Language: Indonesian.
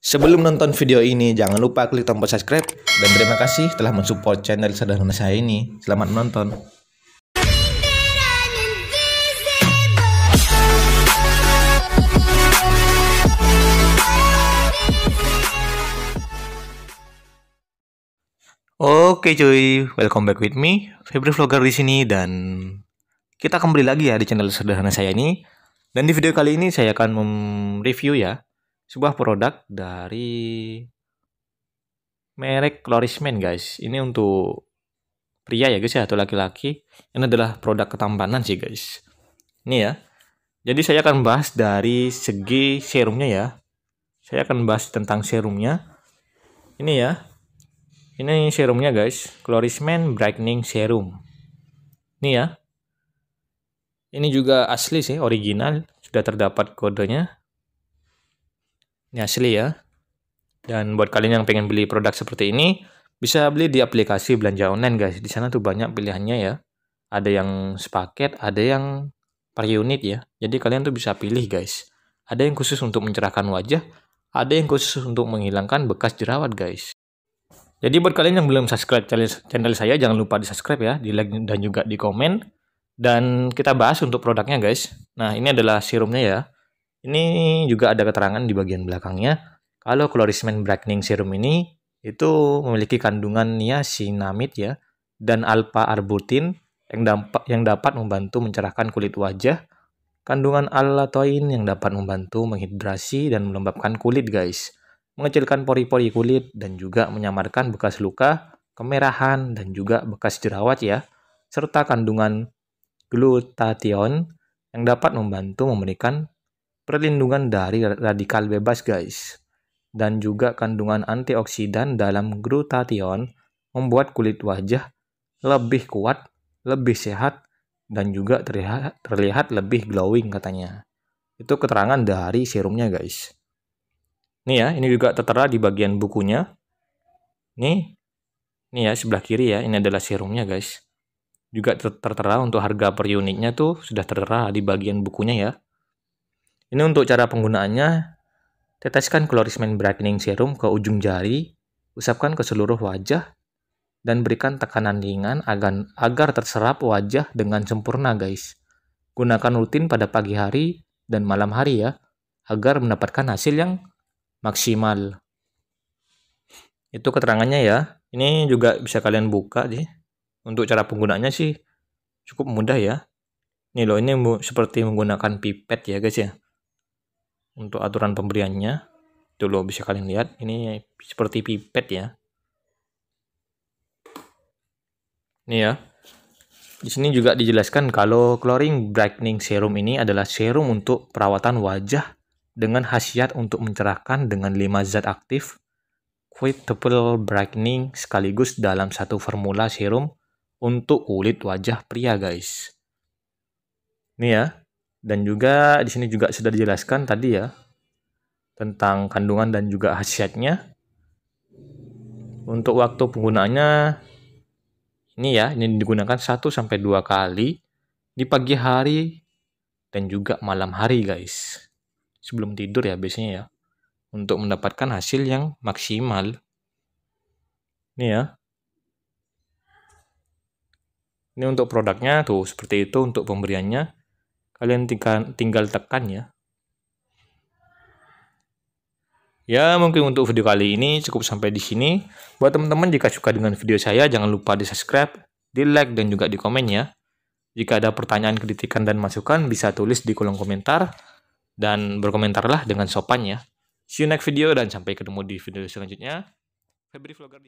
Sebelum nonton video ini, jangan lupa klik tombol subscribe dan terima kasih telah mensupport channel sederhana saya ini. Selamat menonton. Oke cuy, welcome back with me, Febri Vlogger di sini dan kita kembali lagi ya di channel sederhana saya ini. Dan di video kali ini saya akan mereview ya sebuah produk dari merek Florisman guys. Ini untuk pria ya guys ya atau laki-laki. Ini adalah produk ketampanan sih guys. Ini ya. Jadi saya akan bahas dari segi serumnya ya. Saya akan bahas tentang serumnya. Ini ya. Ini serumnya guys. Florisman Brightening Serum. Ini ya. Ini juga asli sih, original. Sudah terdapat kodenya. Ini asli ya. Dan buat kalian yang pengen beli produk seperti ini, bisa beli di aplikasi belanja online guys. Di sana tuh banyak pilihannya ya. Ada yang sepaket, ada yang per unit ya. Jadi kalian tuh bisa pilih guys. Ada yang khusus untuk mencerahkan wajah, ada yang khusus untuk menghilangkan bekas jerawat guys. Jadi buat kalian yang belum subscribe channel saya, jangan lupa di subscribe ya, di like dan juga di komen. Dan kita bahas untuk produknya guys. Nah ini adalah serumnya ya. Ini juga ada keterangan di bagian belakangnya. Kalau Chlorismen Brightening Serum ini itu memiliki kandungan niacinamide ya dan alpha arbutin yang dapat yang dapat membantu mencerahkan kulit wajah. Kandungan allantoin yang dapat membantu menghidrasi dan melembabkan kulit guys. Mengecilkan pori-pori kulit dan juga menyamarkan bekas luka, kemerahan dan juga bekas jerawat ya. Serta kandungan glutathione yang dapat membantu memberikan perlindungan dari radikal bebas guys. Dan juga kandungan antioksidan dalam glutathione membuat kulit wajah lebih kuat, lebih sehat, dan juga terlihat, terlihat lebih glowing katanya. Itu keterangan dari serumnya guys. Nih ya, ini juga tertera di bagian bukunya. Nih, nih ya sebelah kiri ya, ini adalah serumnya guys. Juga tertera untuk harga per unitnya tuh sudah tertera di bagian bukunya ya. Ini untuk cara penggunaannya, teteskan Chlorismen Brightening Serum ke ujung jari, usapkan ke seluruh wajah, dan berikan tekanan ringan agar, agar terserap wajah dengan sempurna guys. Gunakan rutin pada pagi hari dan malam hari ya, agar mendapatkan hasil yang maksimal. Itu keterangannya ya. Ini juga bisa kalian buka sih. Untuk cara penggunaannya sih cukup mudah ya. Ini loh, ini seperti menggunakan pipet ya guys ya untuk aturan pemberiannya dulu bisa kalian lihat ini seperti pipet ya ini ya di sini juga dijelaskan kalau chlorine brightening serum ini adalah serum untuk perawatan wajah dengan khasiat untuk mencerahkan dengan 5 zat aktif quadruple brightening sekaligus dalam satu formula serum untuk kulit wajah pria guys. Ini ya. Dan juga di sini juga sudah dijelaskan tadi ya tentang kandungan dan juga khasiatnya. Untuk waktu penggunaannya ini ya, ini digunakan 1 sampai 2 kali di pagi hari dan juga malam hari, guys. Sebelum tidur ya biasanya ya. Untuk mendapatkan hasil yang maksimal. Ini ya. Ini untuk produknya tuh seperti itu untuk pemberiannya kalian tinggal, tinggal tekan ya. Ya, mungkin untuk video kali ini cukup sampai di sini. Buat teman-teman jika suka dengan video saya, jangan lupa di subscribe, di like, dan juga di komen ya. Jika ada pertanyaan, kritikan, dan masukan, bisa tulis di kolom komentar. Dan berkomentarlah dengan sopan ya. See you next video dan sampai ketemu di video selanjutnya. Febri Vlogger